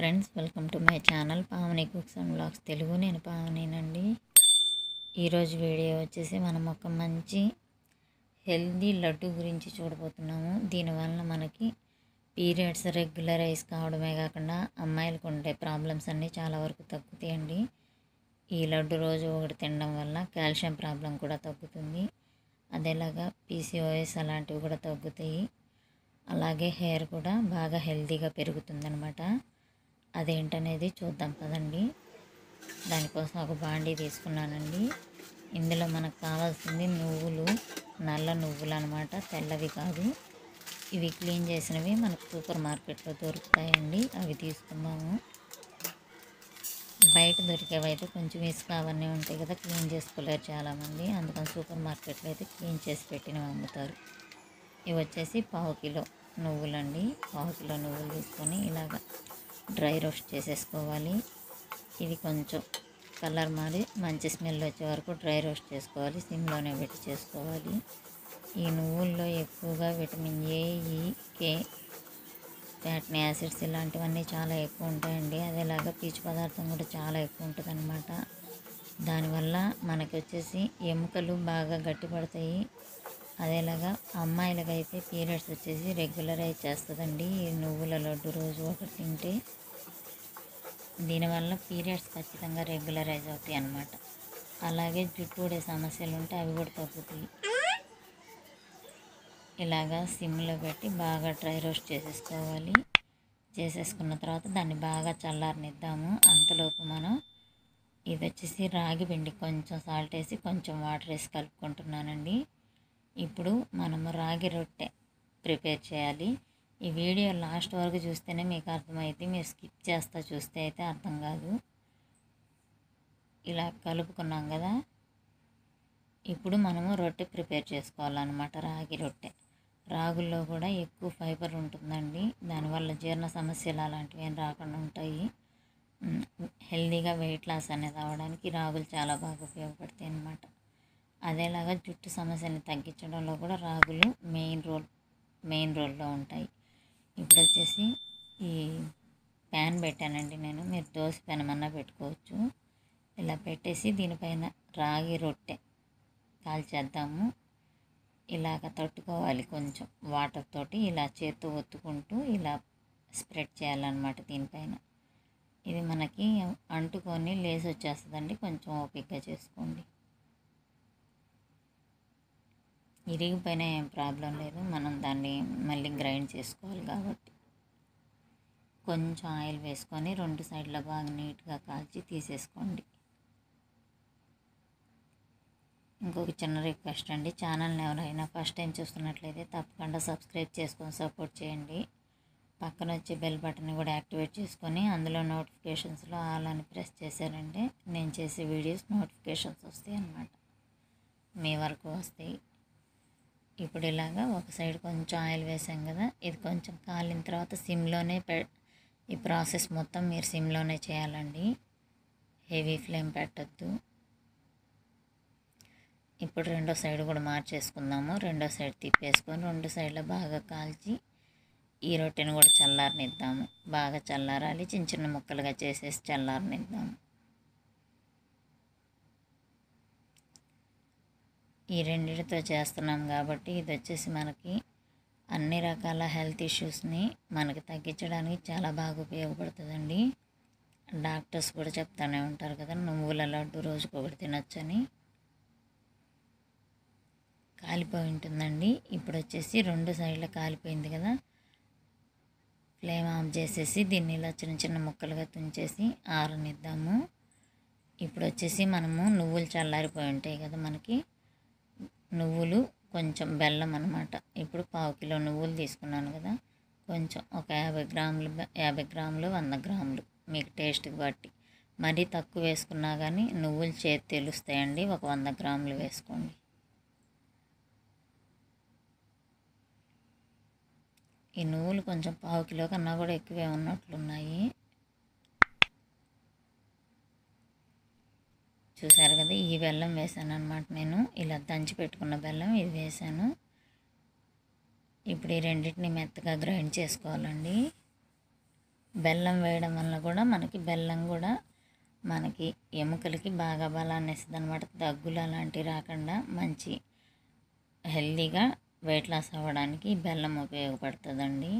Friends welcome to my channel Pavani cooks and blogs. Telugu నేను పావనేనండి. ఈరోజు video వచ్చేసి మనం ఒక మంచి హెల్దీ లడ్డు గురించి చూడబోతున్నాము. దీనివల్ల మనకి పీరియడ్స్ రెగ్యులరైజ్ కావడమే కాకుండా అమ్మాయిలకు ఉండే ప్రాబ్లమ్స్ అన్నీ చాలా వరకు తగ్గుతాయండి. ఈ లడ్డు రోజు ఒకటి తినడం వల్ల కాల్షియం ప్రాబ్లం కూడా తగ్గుతుంది. అదేలాగా పీసీఓఎస్ అలాంటివి కూడా తగ్గుతాయి. అలాగే హెయిర్ కూడా బాగా హెల్తీగా పెరుగుతుందనమాట అదేంటనేది చూద్దాం కదండి దానికోసం ఒక బాండీ తీసుకున్నానండి. ఇందులో మనకు కావాల్సింది నువ్వులు నల్ల నువ్వులు అనమాట తెల్లవి కాదు. ఇవి క్లీన్ చేసినవి మనకు సూపర్ మార్కెట్లో దొరుకుతాయండి. అవి తీసుకున్నాము బయట దొరికేవైతే కొంచెం ఇసుక అవన్నీ ఉంటాయి కదా క్లీన్ చేసుకోలేరు చాలామంది. అందుకని సూపర్ మార్కెట్లో అయితే క్లీన్ చేసి పెట్టినవి అమ్ముతారు. ఇవి వచ్చేసి పావు కిలో నువ్వులండి. పావు కిలో నువ్వులు తీసుకొని ఇలాగా డ్రై రోస్ట్ చేసేసుకోవాలి. ఇది కొంచెం కలర్ మారి మంచి స్మెల్ వచ్చే వరకు డ్రై రోస్ట్ చేసుకోవాలి. సిమ్లోనే పెట్టి చేసుకోవాలి. ఈ నువ్వుల్లో ఎక్కువగా విటమిన్ ఏ ఈ కే ఫ్యాట్ని యాసిడ్స్ ఇలాంటివన్నీ చాలా ఎక్కువ ఉంటాయండి. అదేలాగా పీచు పదార్థం కూడా చాలా ఎక్కువ ఉంటుంది అనమాట దానివల్ల మనకి వచ్చేసి ఎముకలు బాగా గట్టిపడతాయి. అదేలాగా అమ్మాయిలకైతే పీరియడ్స్ వచ్చేసి రెగ్యులర్ అయితే చేస్తుందండి. నువ్వుల లడ్డు రోజు ఒకటి తింటే దీనివల్ల పీరియడ్స్ ఖచ్చితంగా రెగ్యులరైజ్ అవుతాయి అన్నమాట. అలాగే జుట్టు ఊడే సమస్యలు ఉంటే అవి కూడా తగ్గుతాయి. ఇలాగా సిమ్లో పెట్టి బాగా డ్రై రోస్ట్ చేసేసుకోవాలి. చేసేసుకున్న తర్వాత దాన్ని బాగా చల్లారనిద్దాము. అంతలోపు మనం ఇది వచ్చేసి రాగి పిండి కొంచెం సాల్ట్ వేసి కొంచెం వాటర్ వేసి కలుపుకుంటున్నానండి. ఇప్పుడు మనము రాగి రొట్టె ప్రిపేర్ చేయాలి. ఈ వీడియో లాస్ట్ వరకు చూస్తేనే మీకు అర్థమైంది మీరు స్కిప్ చేస్తా చూస్తే అయితే అర్థం కాదు. ఇలా కలుపుకున్నాం కదా ఇప్పుడు మనము రొట్టె ప్రిపేర్ చేసుకోవాలన్నమాట రాగి రొట్టె. రాగుల్లో కూడా ఎక్కువ ఫైబర్ ఉంటుందండి. దానివల్ల జీర్ణ సమస్యలు అలాంటివి ఏం రాకుండా ఉంటాయి. హెల్తీగా హెల్దీగా వెయిట్ లాస్ అనేది అవ్వడానికి రాగులు చాలా బాగా ఉపయోగపడతాయి అన్నమాట. అదేలాగా జుట్టు సమస్యని తగ్గించడంలో కూడా రాగులు మెయిన్ రోల్ మెయిన్ రోల్లో ఉంటాయి. ఇప్పుడు వచ్చేసి ఈ ప్యాన్ పెట్టానండి నేను. మీరు దోశ పెనమన్నా పెట్టుకోవచ్చు. ఇలా పెట్టేసి దీనిపైన రాగి రొట్టె కాల్చేద్దాము. ఇలాగ తట్టుకోవాలి కొంచెం వాటర్ తోటి. ఇలా చేత్తో ఒత్తుకుంటూ ఇలా స్ప్రెడ్ చేయాలన్నమాట దీనిపైన. ఇది మనకి అంటుకొని లేసి వచ్చేస్తుందండి కొంచెం ఓపిక్గా చేసుకోండి. ఇరిగిపోయినా ఏం ప్రాబ్లం లేదు. మనం దాన్ని మళ్ళీ గ్రైండ్ చేసుకోవాలి కాబట్టి. కొంచెం ఆయిల్ వేసుకొని రెండు సైడ్ల బాగా నీట్గా కాల్చి తీసేసుకోండి. ఇంకొక చిన్న రిక్వెస్ట్ అండి. ఛానల్ని ఎవరైనా ఫస్ట్ టైం చూస్తున్నట్లయితే తప్పకుండా సబ్స్క్రైబ్ చేసుకొని సపోర్ట్ చేయండి. పక్కన వచ్చే బెల్ బటన్ కూడా యాక్టివేట్ చేసుకొని అందులో నోటిఫికేషన్స్లో ఆల్ అని ప్రెస్ చేశారంటే నేను చేసే వీడియోస్ నోటిఫికేషన్స్ వస్తాయి అన్నమాట మీ వరకు వస్తాయి. ఇప్పుడు ఇలాగా ఒక సైడ్ కొంచెం ఆయిల్ వేసాం కదా ఇది కొంచెం కాలిన తర్వాత సిమ్లోనే పె ఈ ప్రాసెస్ మొత్తం మీరు సిమ్లోనే చేయాలండి. హెవీ ఫ్లేమ్ పెట్టద్దు. ఇప్పుడు రెండో సైడ్ కూడా మార్చేసుకుందాము. రెండో సైడ్ తిప్పేసుకొని రెండు సైడ్లో బాగా కాల్చి ఈ రొట్టెని కూడా చల్లారనిద్దాము. బాగా చల్లారాలి. చిన్న చిన్న ముక్కలుగా చేసేసి చల్లారనిద్దాము. ఈ రెండింటితో చేస్తున్నాం కాబట్టి ఇది వచ్చేసి మనకి అన్ని రకాల హెల్త్ ఇష్యూస్ని మనకి తగ్గించడానికి చాలా బాగా ఉపయోగపడుతుందండి. డాక్టర్స్ కూడా చెప్తానే ఉంటారు కదా నువ్వుల లడ్డు రోజుకి ఒకటి తినొచ్చని. కాలిపోయి ఉంటుందండి. ఇప్పుడు వచ్చేసి రెండు సైడ్ల కాలిపోయింది కదా ఫ్లేమ్ ఆఫ్ చేసేసి దీన్ని ఇలా చిన్న చిన్న ముక్కలుగా తుంచేసి ఆరనిద్దాము. ఇప్పుడు వచ్చేసి మనము నువ్వులు చల్లారిపోయి ఉంటాయి కదా మనకి నువ్వులు కొంచెం బెల్లం అనమాట ఇప్పుడు పావు కిలో నువ్వులు తీసుకున్నాను కదా కొంచెం ఒక యాభై గ్రాములు యాభై గ్రాములు వంద గ్రాములు మీకు టేస్ట్కి బట్టి. మరీ తక్కువ వేసుకున్నా కానీ నువ్వులు చేతి తెలుస్తాయండి ఒక వంద గ్రాములు వేసుకోండి. ఈ నువ్వులు కొంచెం పావు కిలో కన్నా కూడా ఎక్కువే ఉన్నట్లున్నాయి. చూసారు కదా ఈ బెల్లం వేసాను అనమాట నేను. ఇలా దంచి పెట్టుకున్న బెల్లం ఇది వేసాను. ఇప్పుడు ఈ రెండింటిని మెత్తగా గ్రైండ్ చేసుకోవాలండి. బెల్లం వేయడం వల్ల కూడా మనకి బెల్లం కూడా మనకి ఎముకలకి బాగా బలాన్ని ఇస్తుంది అనమాట దగ్గులు అలాంటివి రాకుండా మంచి హెల్దీగా వెయిట్ లాస్ అవ్వడానికి బెల్లం ఉపయోగపడుతుందండి.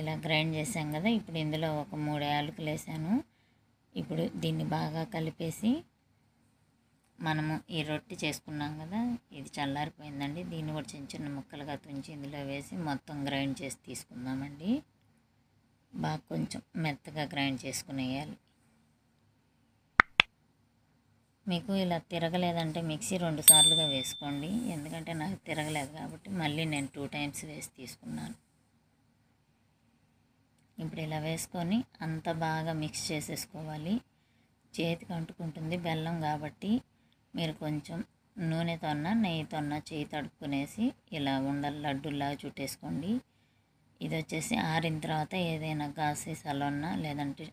ఇలా గ్రైండ్ చేసాం కదా ఇప్పుడు ఇందులో ఒక మూడు యాలకులు వేసాను. ఇప్పుడు దీన్ని బాగా కలిపేసి మనము ఈ రొట్టె చేసుకున్నాం కదా ఇది చల్లారిపోయిందండి. దీన్ని కూడా చిన్న చిన్న ముక్కలుగా తుంచి ఇందులో వేసి మొత్తం గ్రైండ్ చేసి తీసుకుందామండి. బాగా కొంచెం మెత్తగా గ్రైండ్ చేసుకునేయాలి మీకు ఇలా తిరగలేదంటే మిక్సీ రెండు సార్లుగా వేసుకోండి. ఎందుకంటే నాకు తిరగలేదు కాబట్టి మళ్ళీ నేను టూ టైమ్స్ వేసి తీసుకున్నాను. ఇప్పుడు ఇలా వేసుకొని అంత బాగా మిక్స్ చేసేసుకోవాలి. చేతికి అంటుకుంటుంది బెల్లం కాబట్టి మీరు కొంచెం నూనెతో అన్న నెయ్యితో అన్న చేయి తడుపుకునేసి ఇలా ఉండలు లడ్డులాగా చుట్టేసుకోండి. ఇది వచ్చేసి ఆరిన తర్వాత ఏదైనా గాజు సీసాలోన్నా లేదంటే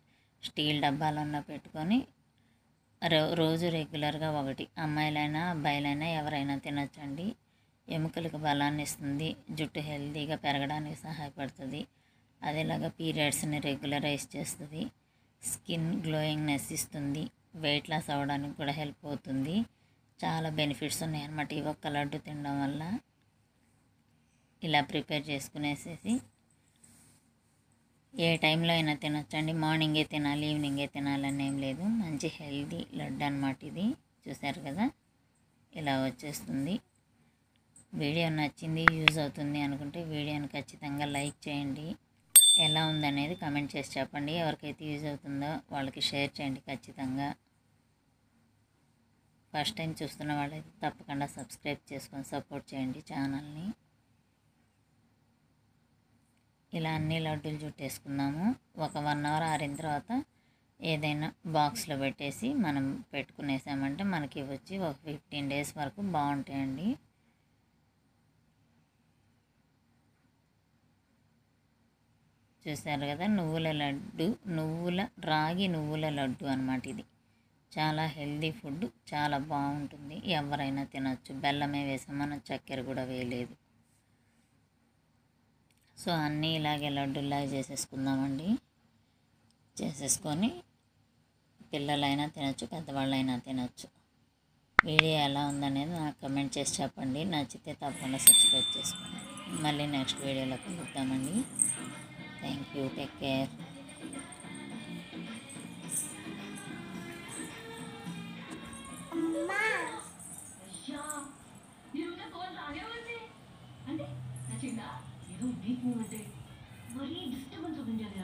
స్టీల్ డబ్బాలన్నా పెట్టుకొని రో రోజు రెగ్యులర్గా ఒకటి. అమ్మాయిలైనా అబ్బాయిలైనా ఎవరైనా తినచ్చండి. ఎముకలకు బలాన్ని ఇస్తుంది జుట్టు హెల్తీగా పెరగడానికి సహాయపడుతుంది. అదేలాగా పీరియడ్స్ని రెగ్యులరైజ్ చేస్తుంది. స్కిన్ గ్లోయింగ్నెస్ ఇస్తుంది. వెయిట్ లాస్ అవ్వడానికి కూడా హెల్ప్ అవుతుంది. చాలా బెనిఫిట్స్ ఉన్నాయి అన్నమాట ఈ ఒక్క లడ్డు తినడం వల్ల. ఇలా ప్రిపేర్ చేసుకునేసేసి ఏ టైంలో అయినా తినొచ్చండి. మార్నింగే తినాలి ఈవినింగే తినాలని ఏం లేదు. మంచి హెల్దీ లడ్డు అనమాట ఇది. చూసారు కదా? ఇలా వచ్చేస్తుంది. వీడియో నచ్చింది యూజ్ అవుతుంది అనుకుంటే వీడియోని ఖచ్చితంగా లైక్ చేయండి. ఎలా ఉందనేది కమెంట్ చేసి చెప్పండి. ఎవరికైతే యూజ్ అవుతుందో వాళ్ళకి షేర్ చేయండి ఖచ్చితంగా. ఫస్ట్ టైం చూస్తున్న వాళ్ళైతే తప్పకుండా సబ్స్క్రైబ్ చేసుకొని సపోర్ట్ చేయండి ఛానల్ని ఇలా అన్ని లడ్డూలు చుట్టేసుకుందాము. ఒక వన్ అవర్ ఆరిన తర్వాత ఏదైనా బాక్స్లో పెట్టేసి మనం పెట్టుకునేసామంటే మనకి వచ్చి ఒక ఫిఫ్టీన్ డేస్ వరకు బాగుంటాయండి. చూసారు కదా నువ్వుల లడ్డు నువ్వుల రాగి నువ్వుల లడ్డు అనమాట ఇది. చాలా హెల్దీ ఫుడ్ చాలా బాగుంటుంది. ఎవరైనా తినచ్చు. బెల్లమే వేసాం మనం చక్కెర కూడా వేయలేదు. సో అన్నీ ఇలాగే లడ్డులాగా చేసేసుకుందామండి. చేసేసుకొని పిల్లలైనా తినొచ్చు పెద్దవాళ్ళైనా తినొచ్చు. వీడియో ఎలా ఉందనేది నాకు కమెంట్ చేసి చెప్పండి. నచ్చితే తప్పకుండా సబ్స్క్రైబ్ చేసుకోండి. మళ్ళీ నెక్స్ట్ వీడియోలో కలుద్దామండి. Thank you. Take care. అంటే నచ్చిందా ఏదో నీకు అంటే మరీ డిస్టర్బెన్స్ ఉంది అది